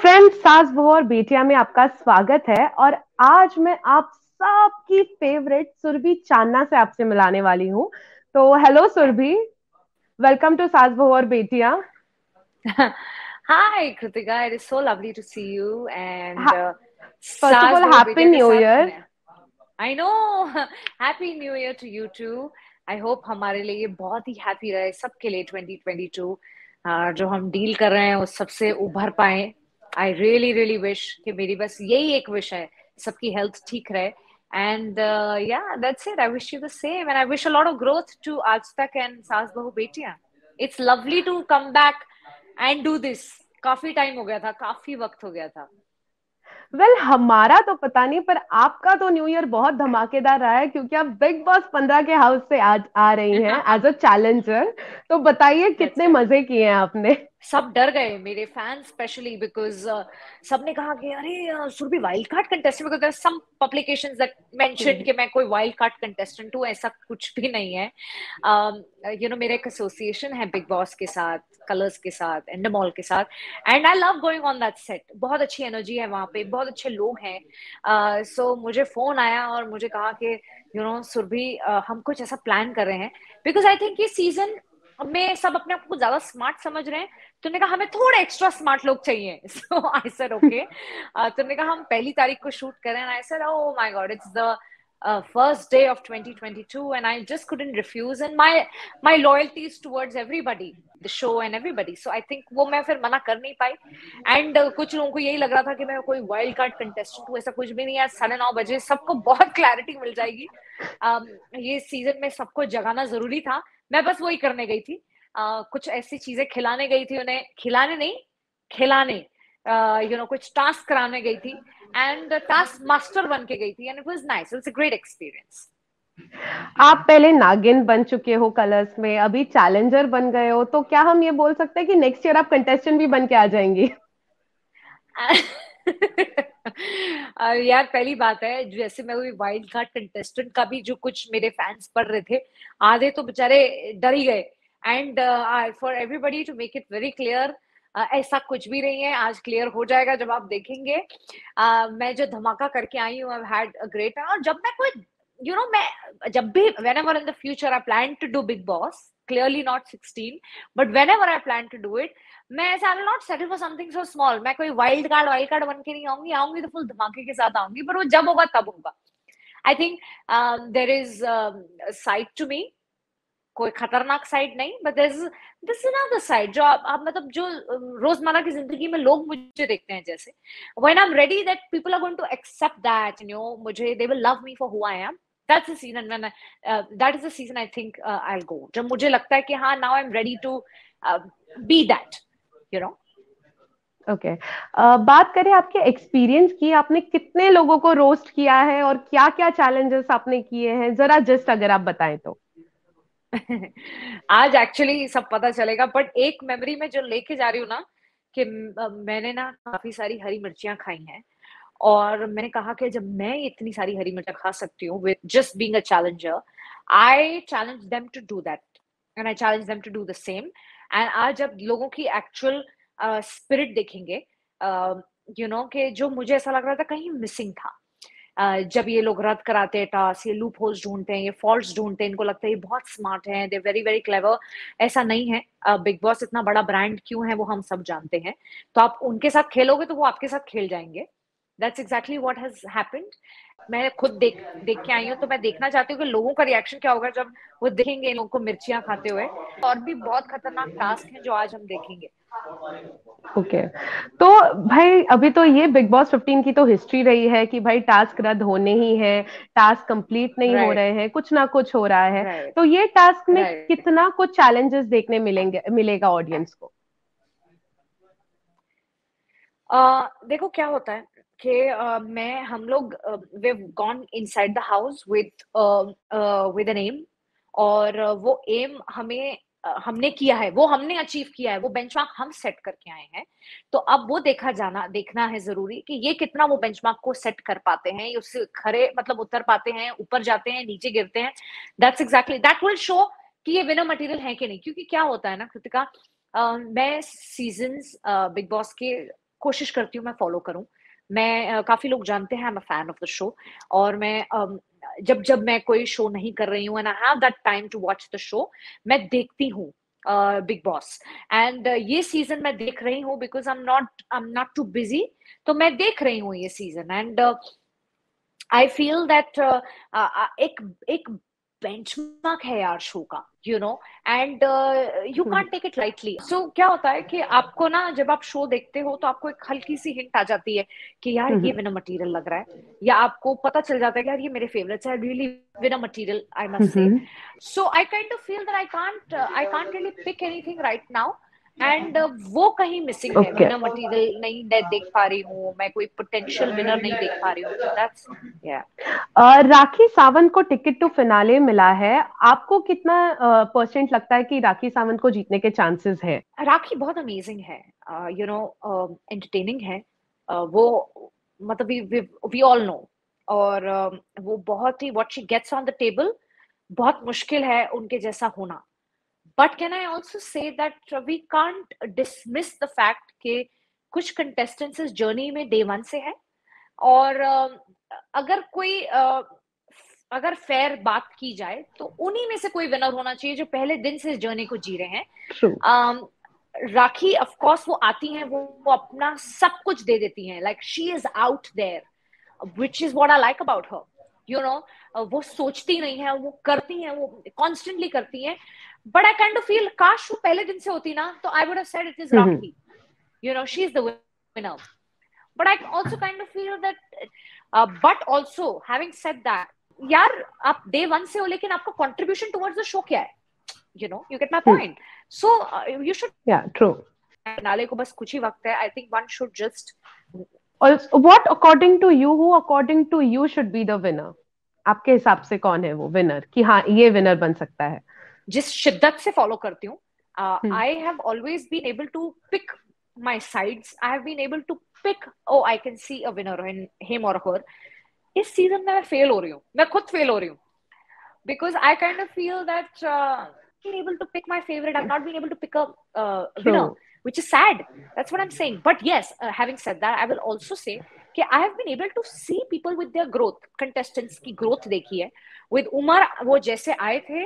Friends सास बहू और बेटिया में आपका स्वागत है और आज मैं आप सबकी फेवरेट सुरभि चांदना से आपसे मिलाने वाली हूँ तो हेलो सुरभि वेलकम टू सास बहू और बेटिया Kritika. It is so lovely to see you. And uh, first of all, happy new year. I know. happy new year to you too. I hope हमारे लिए बहुत ही हैप्पी रहे सबके लिए 2022 uh, जो हम डील कर रहे हैं उस सबसे उभर पाए आई रियली रियली विश कि मेरी बस यही एक विश है, सबकी हेल्थ ठीक रहे। And yeah that's it I wish you the same and I wish a lot of growth to Aaj Tak and Saas Bahu Betiyaan. It's lovely to come back and do this काफ़ी time हो गया था, काफ़ी वक्त हो गया था। Well well, हमारा तो पता नहीं पर आपका तो न्यू ईयर बहुत धमाकेदार रहा है क्योंकि आप बिग बॉस पंद्रह के हाउस से आज आ रही हैं एज अ चैलेंजर तो बताइए कितने मज़े किए हैं आपने? सब डर गए मेरे फ़ैन स्पेशली बिकॉज़ सबने कहा कि अरे Surbhi wild card contestant because some publications that mention कि मैं कोई वाइल्ड कार्ड कंटेस्टेंट हूँ ऐसा कुछ भी नहीं है। यू नो you know, मेरा एक एसोसिएशन है बिग बॉस के साथ। कलर्स के साथ एंडमॉल के साथ. And I love going on that set बहुत अच्छी एनर्जी है वहाँ पे. बहुत अच्छे लोग हैं. सो uh, so मुझे फ़ोन आया और मुझे कहा कि यू नो सुरभि हम कुछ ऐसा प्लान कर रहे हैं. बिकॉज़ आई थिंक ये सीज़न में सब अपने आप को ज़्यादा स्मार्ट समझ रहे हैं. तुमने कहा हमें थोड़ा एक्स्ट्रा स्मार्ट लोग चाहिए. सो आई सर ओके तुमने कहा हम पहली तारीख को शूट करें I sir oh my god it's the uh, first day of 2022 and i just couldn't refuse and my my loyalty is towards everybody the show and everybody. So i think वो मैं फिर मना कर नहीं पाई. And uh, कुछ लोगों को यही लग रहा था कि मैं कोई वाइल्ड कार्ड कंटेस्टेंट हूँ ऐसा कुछ भी नहीं है. साढ़े नौ बजे सबको बहुत क्लैरिटी मिल जाएगी. Um, ये सीज़न में सबको जगाना ज़रूरी था. मैं बस वही करने गई थी. Uh, कुछ ऐसी चीज़ें खिलाने गई थी उन्हें. खिलाने नहीं खिलाने. यू नो कुछ टास्क कराने गई थी एंड टास्क मास्टर बन के गई थी and it was nice it's a great experience आप पहले नागिन बन चुके हो कलर्स में अभी चैलेंजर बन गए हो तो क्या हम ये बोल सकते हैं कि नेक्स्ट ईयर आप कंटेस्टेंट भी बन के आ जाएँगी? यार पहली बात है जैसे मैं वही वाइल्ड कार्ड कंटेस्टेंट का भी जो कुछ मेरे फैंस पढ़ रहे थे आधे तो बेचारे डर ही गए. And for everybody to make it very clear ऐसा कुछ भी नहीं है, आज क्लियर हो जाएगा जब आप देखेंगे। मैं जो धमाका करके आई हूँ हैड अ ग्रेट और जब मैं कोई यू नो मैं, जब भी whenever in the future I plan to do Bigg Boss clearly not sixteen but whenever I plan to do it मैं ऐसा I not settle for something so small मैं कोई वाइल्ड कार्ड वाइल्ड कार्ड बन के नहीं आऊँगी आऊँगी तो फुल धमाके के साथ आऊँगी, पर वो जब होगा, तब होगा। I think there is side to me कोई खतरनाक साइड नहीं but this this another side जो आप, आप मतलब जो रोज़मर्रा की ज़िंदगी में लोग मुझे देखते हैं जैसे when I am ready that people are going to accept that you know मुझे they will love me for who I am that's the season when that is the season I think I will go जब मुझे लगता है कि हाँ now I am ready to be that you know okay बात करें आपके experience की आपने कितने लोगों को रोस्ट किया है और क्या क्या चैलेंजेस आपने किए हैं? जरा जस्ट अगर आप बताएँ तो। आज एक्चुअली सब पता चलेगा बट एक मेमोरी में जो लेके जा रही हूँ ना कि मैंने ना काफ़ी सारी हरी मिर्चियाँ खाई हैं और मैंने कहा कि जब मैं इतनी सारी हरी मिर्चियाँ खा सकती हूँ with just being a challenger I challenge them to do that and I challenge them to do the same and आज जब लोगों की एक्चुअल स्पिरिट uh, देखेंगे you uh, know you know, कि जो मुझे ऐसा लग रहा था कहीं मिसिंग था जब ये लोग रद्द कराते हैं टास्क ये लूप होल्स ढूंढते हैं, ये फॉल्ट ढूंढते हैं, इनको लगता है ये बहुत स्मार्ट है दे वेरी वेरी क्लेवर ऐसा नहीं है। बिग बॉस इतना बड़ा ब्रांड क्यों है, वो हम सब जानते हैं। तो आप उनके साथ खेलोगे तो वो आपके साथ खेल जाएँगे। That's exactly what has happened मैं खुद देख देख के आई हूँ तो मैं देखना चाहती हूँ कि लोगों का रिएक्शन क्या होगा जब वो देखेंगे इन लोगों को मिर्चियाँ खाते हुए। और भी बहुत खतरनाक टास्क है जो आज हम देखेंगे। Okay okay. तो भाई अभी तो ये बिग बॉस 15 की तो हिस्ट्री रही है कि भाई टास्क रद्द होने ही है टास्क कंप्लीट नहीं right. हो रहे हैं कुछ ना कुछ हो रहा है right. तो ये टास्क में right. कितना कुछ चैलेंजेस देखने मिलेंगे मिलेगा ऑडियंस को uh, देखो क्या होता है कि uh, मैं हम लोग we gone inside the house with with N M और uh, वो एम हमें हमने किया है वो हमने अचीव किया है वो बेंचमार्क हम सेट करके आए हैं। तो अब वो देखा जाना देखना है ज़रूरी कि ये कितना वो बेंचमार्क को सेट कर पाते हैं उससे खरे मतलब उतर पाते हैं ऊपर जाते हैं नीचे गिरते हैं। That's exactly that will show कि ये विनर मटेरियल है कि नहीं। क्योंकि क्या होता है ना कृतिका मैं सीज़न बिग बॉस के कोशिश करती हूँ मैं फॉलो करूँ। मैं uh, काफ़ी लोग जानते हैं I am a fan of the show और मैं जब जब मैं कोई शो नहीं कर रही हूँ and I have that time to watch the show मैं देखती हूँ बिग बॉस एंड ये सीज़न मैं देख रही हूँ because I am not I am not too busy तो मैं देख रही हूँ ये season and I feel that एक एक बेंचमार्क है यार शो का you know and you can't take it lightly so क्या होता है कि आपको ना जब आप शो देखते हो तो आपको एक हल्की सी हिंट आ जाती है कि यार ये बिना मटेरियल लग रहा है। या आपको पता चल जाता है कि यार ये मेरे फेवरेट्स है रियली बिना material I must say so I kind of feel that I can't I can't really pick anything right now and uh, वो कहीं मिसिंग okay. है विनर मटेरियल नहीं देख पा रही हूँ मैं कोई पोटेंशियल विनर नहीं देख पा रही हूँ। दैट्स या राखी सावंत को टिकट टू फिनाले मिला है। आपको कितना परसेंट uh, लगता है कि राखी सावंत को जीतने के चांसेस है? राखी बहुत अमेजिंग है। यू नो एंटरटेनिंग है। uh, वो मतलब वी वी ऑल नो और uh, वो बहुत ही what she gets on the table बहुत मुश्किल है उनके जैसा होना। But can I also say that we can't dismiss the fact कि कुछ कंटेस्टेंट्स इस जर्नी में डे वन से है। और uh, अगर कोई uh, अगर फेयर बात की जाए तो उन्हीं में से कोई विनर होना चाहिए जो पहले दिन से इस जर्नी को जी रहे हैं। Um, राखी ऑफ़ कोर्स वो आती हैं वो, वो अपना सब कुछ दे देती हैं। Like she is out there which is what I like about her you know वो सोचती नहीं है वो करती हैं वो कॉन्स्टेंटली करती हैं। बट आई ऑफ़ फील काश वो पहले दिन से होती ना तो I would have said it is Rakhi you know she is the winner but I also kind of feel that but also having said that यार आप डे वन से हो लेकिन आपका कंट्रीब्यूशन टुवर्ड्स द शो क्या है you know you get my point so you should या true नाले को बस कुछ ही वक्त है I think one should just what according to you who according to you should be the winner आपके हिसाब से कौन है वो विनर कि हाँ ये विनर बन सकता है जिस शिद्दत से फॉलो करती हूँ I have always been able to pick my sides I have been able to pick oh I can see a winner in him और हर इस सीज़न में मैं फेल हो रही हूँ। मैं खुद फेल हो रही हूँ। Because I kind of feel that been able to pick my favorite. I've not been able to pick a uh, winner, which is sad. That's what I'm saying. But yes, uh, having said that, I will also say कि I have been able to see people with their growth contestants की growth देखी है। With Umar वो जैसे आए थे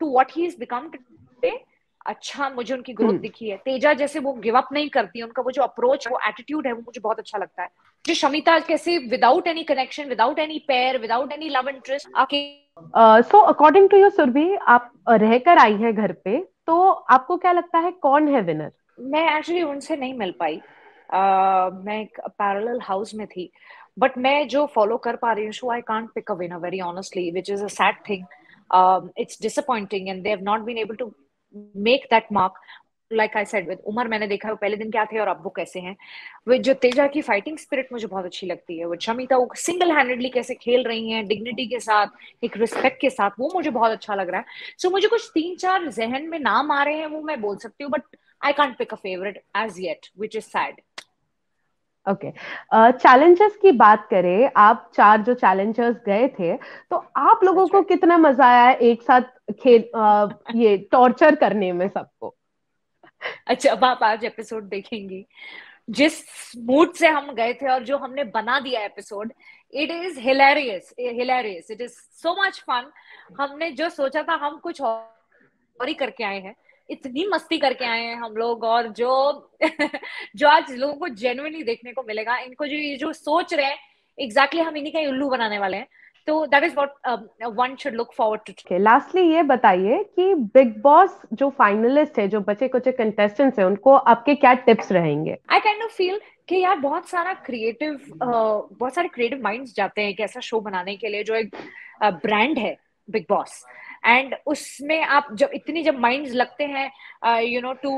to what he is become today अच्छा मुझे उनकी ग्रोथ hmm. दिखी है। तेजा जैसे वो गिव अप नहीं करती उनका वो जो अप्रोच वो एटीट्यूड है वो मुझे बहुत अच्छा लगता है। जो शमिता कैसे without any connection without any pair without any love interest आके so according to your Surbhi आप रहकर आई है घर पे तो आपको क्या लगता है कौन है विनर मैं एक्चुअली उनसे नहीं मिल पाई। Uh, मैं एक पैरेलल हाउस में थी। बट मैं जो फॉलो कर पा रही हूँ I can't pick a winner very honestly which is a sad thing um, it's disappointing and they have not been able to make that mark. Like I said with Umar मैंने देखा पहले दिन क्या थे और अब वो कैसे हैं। वो जो तेजा की फाइटिंग स्पिरिट मुझे बहुत अच्छी लगती है। वो शमिता वो सिंगल हैंडेडली कैसे खेल रही हैं डिग्निटी के साथ एक रिस्पेक्ट के साथ वो मुझे बहुत अच्छा लग रहा है। सो so, मुझे कुछ तीन चार जहन में नाम आ रहे हैं वो मैं बोल सकती हूँ but I can't pick a favourite as yet which is sad okay challenges uh, की बात करें आप चार जो चैलेंजर्स गए थे तो आप लोगों को कितना मज़ा आया एक साथ खेल uh, ये टॉर्चर करने में सबको? अच्छा अब आप आज एपिसोड देखेंगी। जिस मूड से हम गए थे और जो हमने बना दिया episode it is hilarious hilarious it is so much fun हमने जो सोचा था हम कुछ और ही करके आए हैं। इतनी मस्ती करके आए हैं हम लोग और जो जो आज लोगों को जेनुअनली देखने को मिलेगा इनको जो ये जो सोच रहे हैं एग्जैक्टली exactly हम इन्हीं का उल्लू बनाने वाले हैं। तो that is what one should look forward to lastly ये बताइए कि बिग बॉस जो फाइनलिस्ट है जो बचे कुछ कंटेस्टेंट्स हैं उनको आपके क्या टिप्स रहेंगे? आई काइंड ऑफ़ फील कि यार बहुत सारा क्रिएटिव uh, बहुत सारे क्रिएटिव माइंड्स जाते हैं एक ऐसा शो बनाने के लिए जो एक ब्रांड uh, है। बिग बॉस एंड उसमें आप जब इतनी जब माइंड्स लगते हैं you know to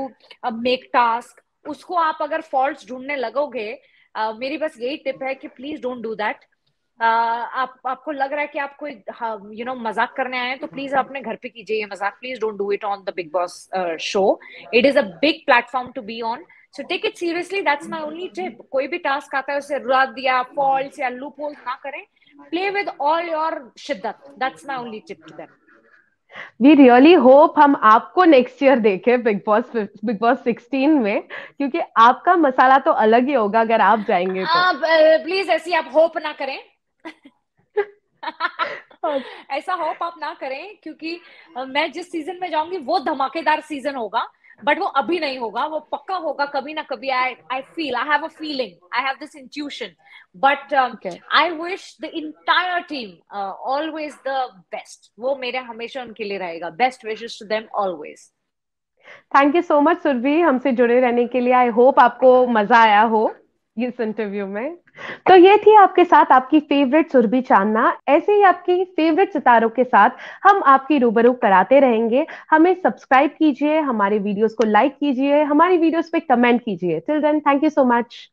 make task उसको आप अगर फॉल्ट ढूँढने लगोगे uh, मेरी बस यही टिप है कि प्लीज़ डोंट डू दैट आप आपको लग रहा है कि आप कोई यू नो मज़ाक करने आए हैं तो प्लीज़ अपने घर पे कीजिए ये मज़ाक. Please don't do it on the Bigg Boss show it is a big platform to be on so take it seriously that's my only tip कोई भी टास्क आता है उसे रुला दिया फॉल्ट या लूप होल्स ना करें. प्ले विद ऑल योर शिद्दत that's my only tip to that we really hope हम आपको नेक्स्ट ईयर देखें बिग बॉस बिग बॉस 16 में क्योंकि आपका मसाला तो अलग ही होगा अगर आप जाएँगे तो। प्लीज़ ऐसी आप होप ना करें। ऐसा होप आप ना करें क्योंकि मैं जिस सीज़न में जाऊँगी वो धमाकेदार सीज़न होगा। बट वो अभी नहीं होगा वो पक्का होगा कभी ना कभी I I feel I have a feeling I have this intuition but I wish the entire team always the best वो मेरे हमेशा उनके लिए रहेगा। Best wishes to them always thank you so much Surbhi हमसे जुड़े रहने के लिए। आई होप आपको मज़ा आया हो इस इंटरव्यू में। तो ये थी आपके साथ आपकी फेवरेट सुरभि चांदना। ऐसे ही आपकी फेवरेट सितारों के साथ हम आपकी रूबरू कराते रहेंगे। हमें सब्सक्राइब कीजिए, हमारे वीडियोस को लाइक कीजिए, हमारी वीडियोस पे कमेंट कीजिए। Till then thank you so much